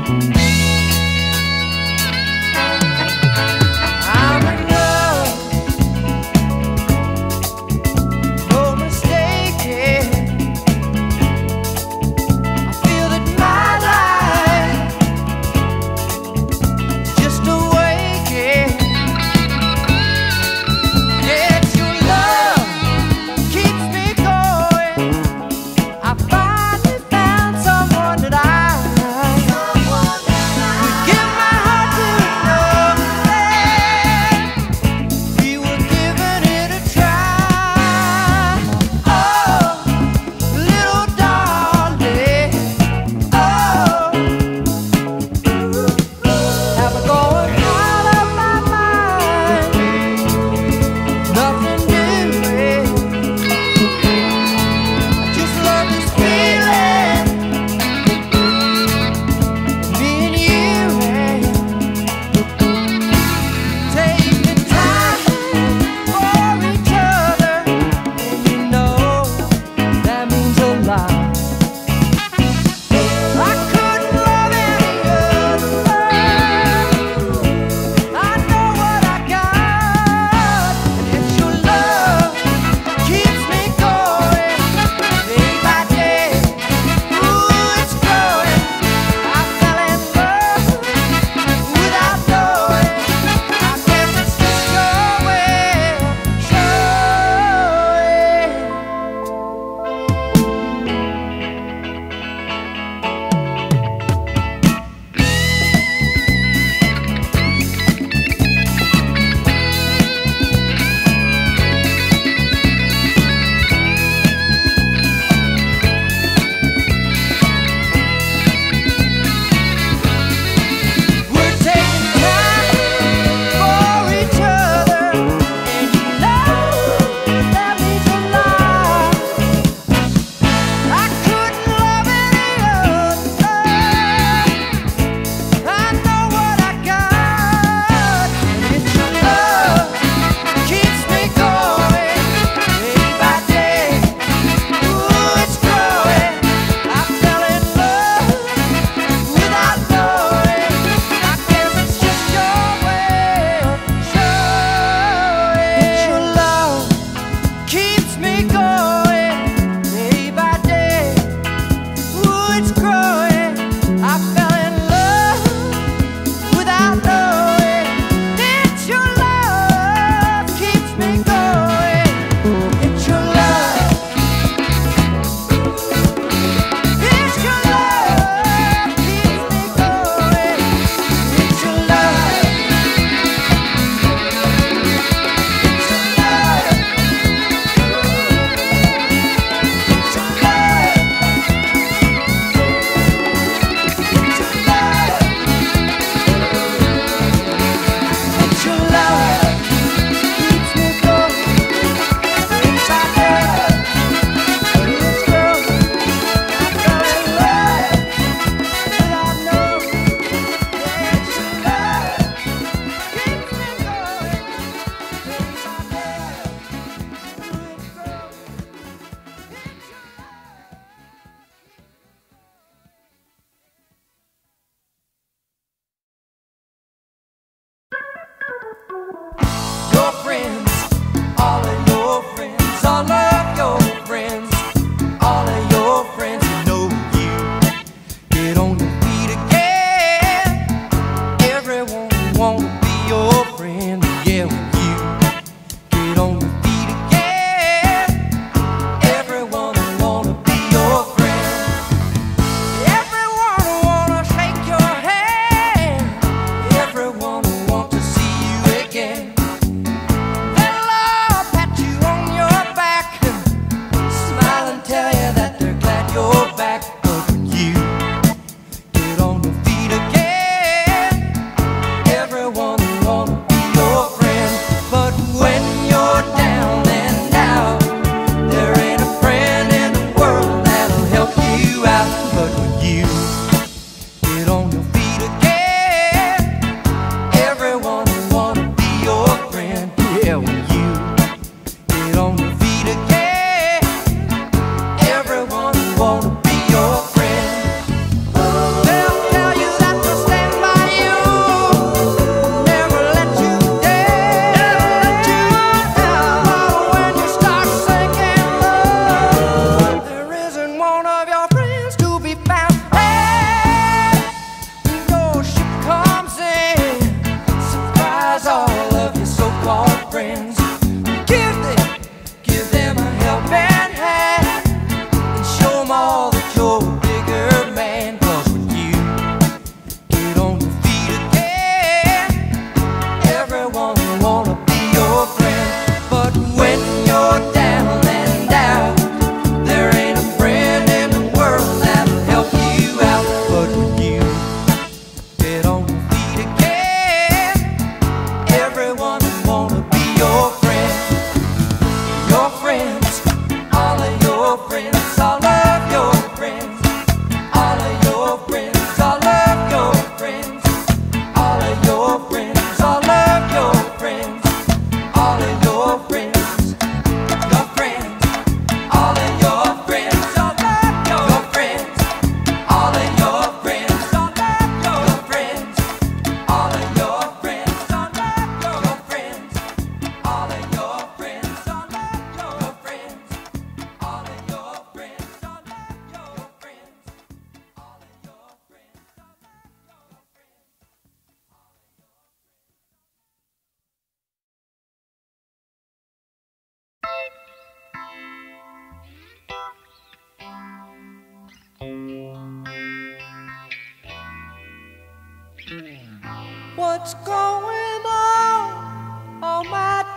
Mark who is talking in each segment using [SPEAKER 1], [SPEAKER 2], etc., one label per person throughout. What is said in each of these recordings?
[SPEAKER 1] I'm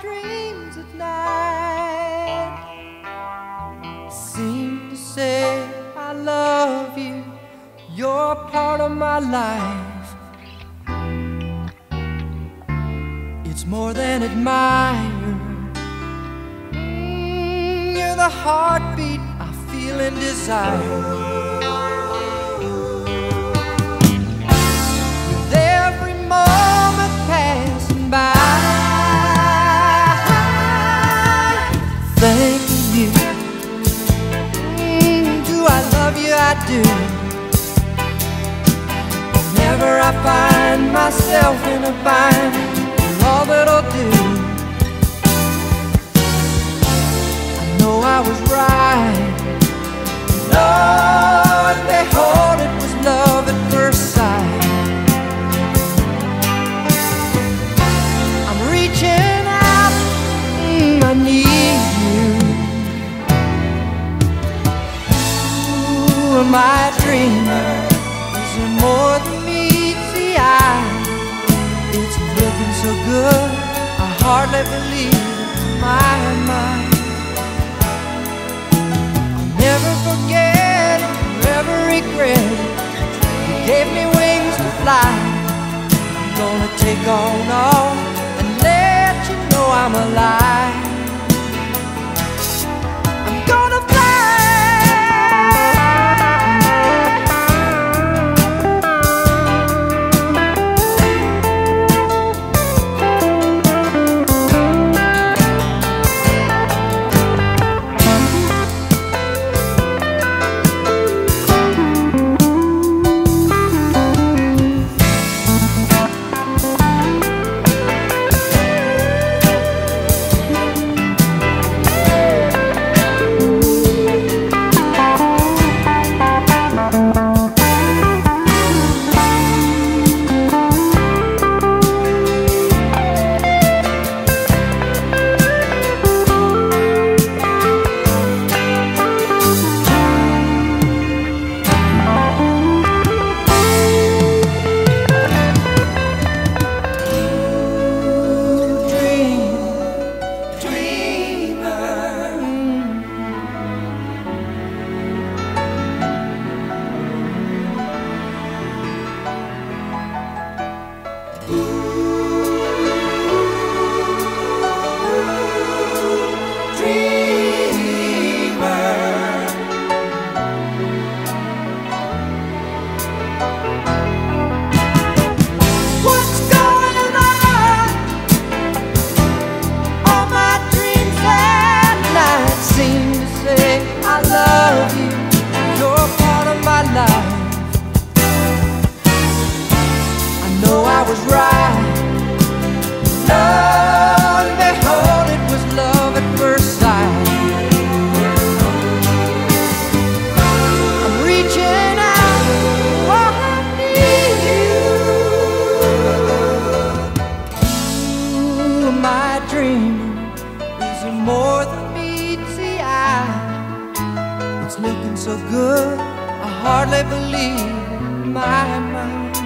[SPEAKER 1] dreams at night seem to say I love you, you're part of my life. It's more than admire. Mm, you're the heartbeat I feel and desire. With every moment do. Whenever I find myself in a bind, you're all that I'll do. I know I was right. Lord, behold, Am dreamer? Is there more than meets the eye? It's looking so good, I hardly believe it's my mind. I'll never forget it, never regret it. You gave me wings to fly. I'm gonna take on off and let you know I'm alive. So good, I hardly believe my mind.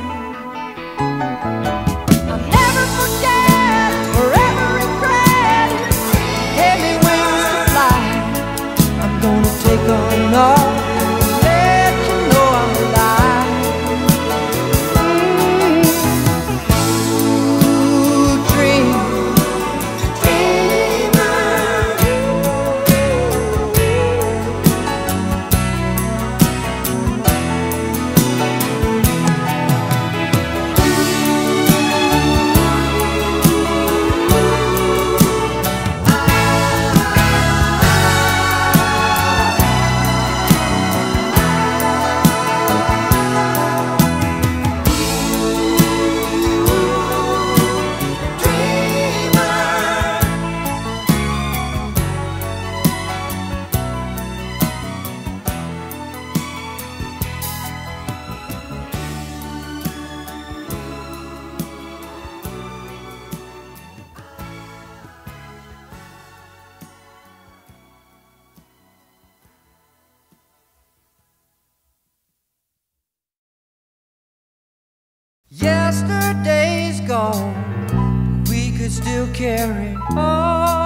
[SPEAKER 1] We could still carry on.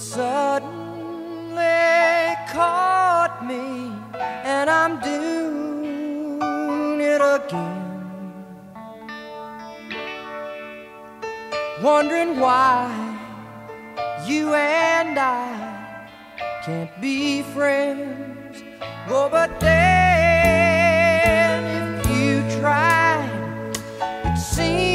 [SPEAKER 1] suddenly caught me, and I'm doing it again. Wondering why you and I can't be friends. Oh, but then if you try, it seems.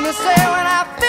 [SPEAKER 1] gonna say when I